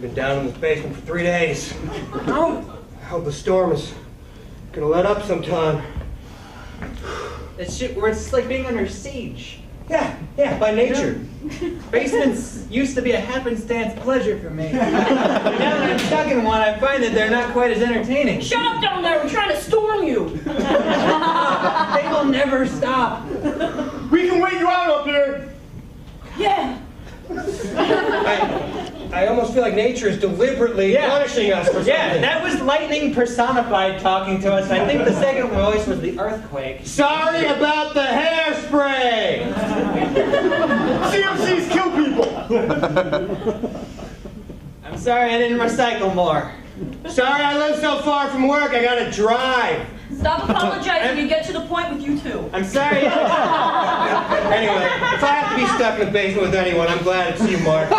Been down in this basement for three days. I hope oh, the storm is gonna let up sometime. That shit where it's like being under siege. Yeah, yeah, by nature. Basements used to be a happenstance pleasure for me. Now that I'm stuck in one, I find that they're not quite as entertaining. Shut up down there, we're trying to storm you. They will never stop. We can wait you out up here. Yeah. I, I almost feel like nature is deliberately Yeah. punishing us for something. Yeah, that was lightning personified talking to us. I think the second voice was the earthquake. Sorry about the hairspray! CFCs kill people. I'm sorry I didn't recycle more. Sorry I live so far from work, I gotta drive. Stop apologizing and get to the point with you two. I'm sorry. Anyway, if I have to be stuck in the basement with anyone, I'm glad it's you, Mark.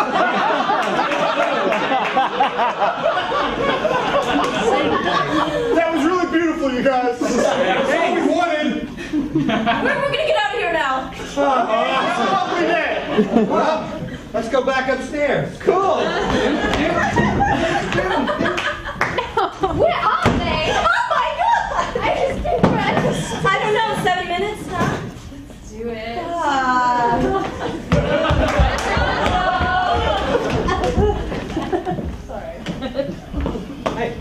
That was really beautiful, you guys. That's what we wanted. We're, we're gonna get out of here now. Have a lovely day. Well, let's go back upstairs. Cool. Where are they? Oh my god! I just did practice. I don't know, seven minutes, huh? Do it. Ah. Hey.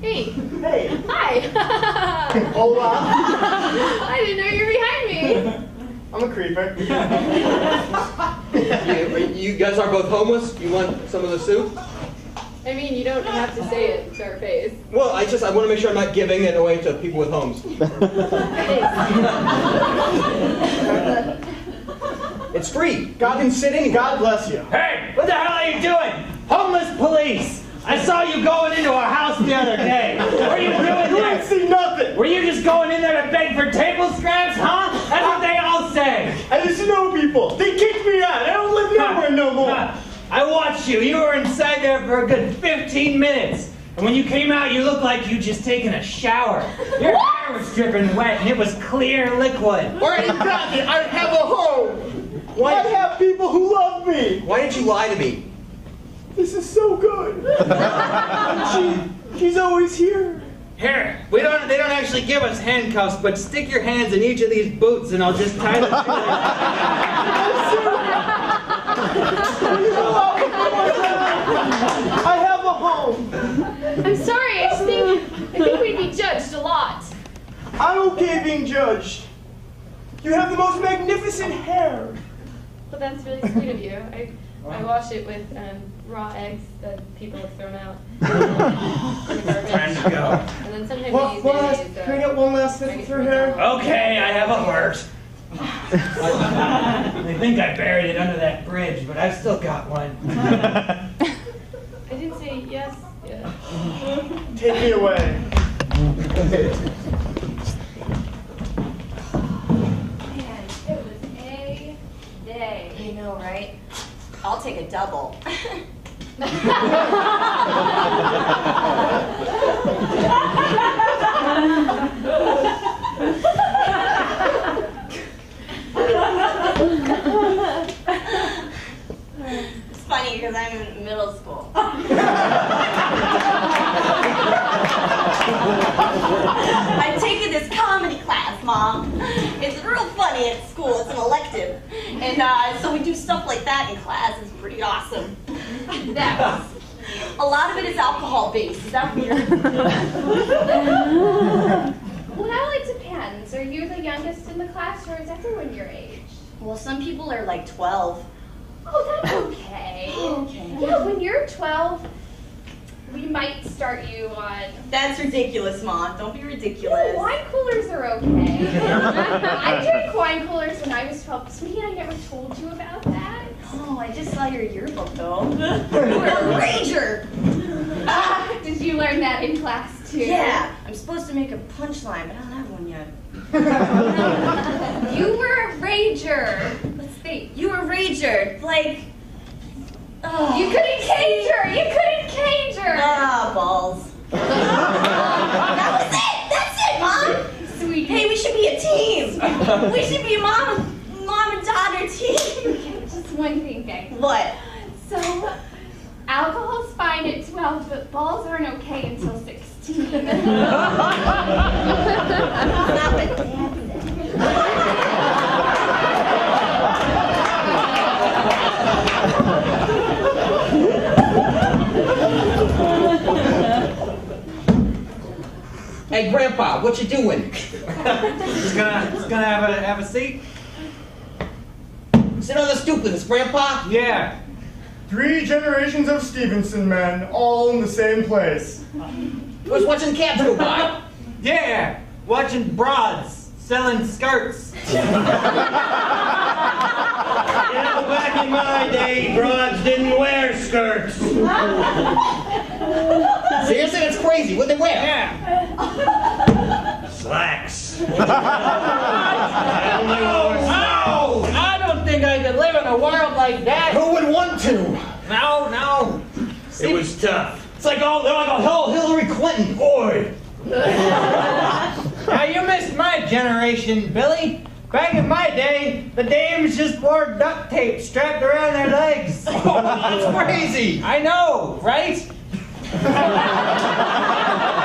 Hey. Hey. Hi. Hola. I didn't know you were behind me. I'm a creeper. You, you guys are both homeless? You want some of the soup? I mean, you don't have to say it to our face. Well, I just I want to make sure I'm not giving it away to people with homes. It's free. God can sit in. God bless you. Hey, what the hell are you doing? Homeless police! I saw you going into a house the other day. What are you doing You there? ain't seen nothing. Were you just going in there to beg for table scraps, huh? That's what they all say. I just know people. They kicked me out. I don't live nowhere no more. I watched you. You were inside there for a good 15 minutes. And when you came out, you looked like you'd just taken a shower. Your hair was dripping wet and it was clear liquid. Or exactly, I have a home. I have people who love me. Why did you lie to me? This is so good. she, she's always here. Here, we don't. They don't actually give us handcuffs, but stick your hands in each of these boots, and I'll just tie them. I have a home. I'm sorry. I just think I think we'd be judged a lot. I'm okay being judged. You have the most magnificent hair. Well, that's really sweet of you. I I wash it with um, raw eggs that people have thrown out. in. Time to go. And then sometimes One, these one last, days, uh, can I get one last thing for her? Okay, I have a heart. I think I buried it under that bridge, but I've still got one. I didn't say yes. Yeah. Take me away. Man, it was a day. You know, right? I'll take a double. It's funny because I'm in middle school. I'm taking this comedy class, Mom. It's real funny at school. It's an elective. And uh, so we do stuff like that in class. It's pretty awesome. That was A lot of it is alcohol based. Is that weird? Well, it depends. Are you the youngest in the class, or is everyone your age? well, some people are like 12. Oh, that's okay. Okay. Yeah, when you're 12, we might start you on. That's ridiculous, Mom. Don't be No, ridiculous. wine coolers are okay. I drank wine coolers when I was 12. Sweetie, I never told you about that. Oh, I just saw your yearbook though. You're a rager. Ah, did you learn that in class too? Yeah, I'm supposed to make a punchline, but I don't have one yet. You were a rager. Let's think. You were a rager, like. Oh. You couldn't cage her. You couldn't cage her. Ah, balls. that was it. That's it, Mom. Sweetie, team. Hey, we should be a team. we should be a mom, mom and daughter team. Just one thing, guys. What? So, alcohol's fine at 12, but balls aren't okay until 16. Hey, Grandpa, what you doing? Just gonna, just gonna have a, have a seat? Sit on the stoop with us, Grandpa. Yeah. Three generations of Stevenson men, all in the same place. Was watching cats go by. Yeah. Watching broads selling skirts. You know, back in my day, broads didn't wear skirts. Seriously, that's crazy. What they wear? Yeah. Slacks. No, I don't think I could live in a world like that. Who would want to? No, no. It was tough. It's like all they're like a whole Hillary Clinton. Boy, Now you missed my generation, Billy. Back in my day, the dames just wore duct tape strapped around their legs. Oh, that's crazy. I know, right?